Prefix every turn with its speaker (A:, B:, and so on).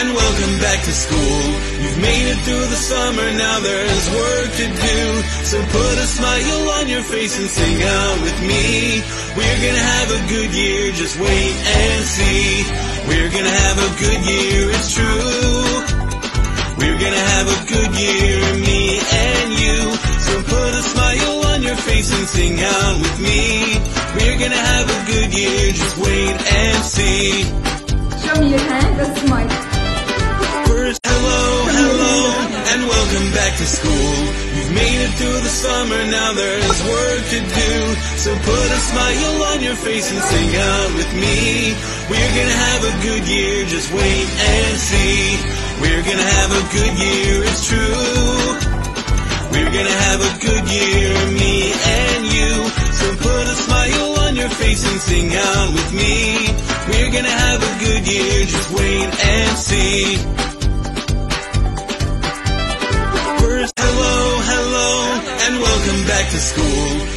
A: and welcome back to school. You've made it through the summer, now there's work to do. So put a smile on your face and sing out with me. We're gonna have a good year, just wait and see. We're gonna have a good year, it's true. We're gonna have a good year, me and you. So put a smile on your face and sing out with me. We're gonna have a good year, just wait and see. To school. You've made it through the summer, now there's work to do. So put a smile on your face and sing out with me. We're gonna have a good year, just wait and see. We're gonna have a good year, it's true. We're gonna have a good year, me and you. So put a smile on your face and sing out with me. We're gonna have a good year, just wait and see. And welcome back to school.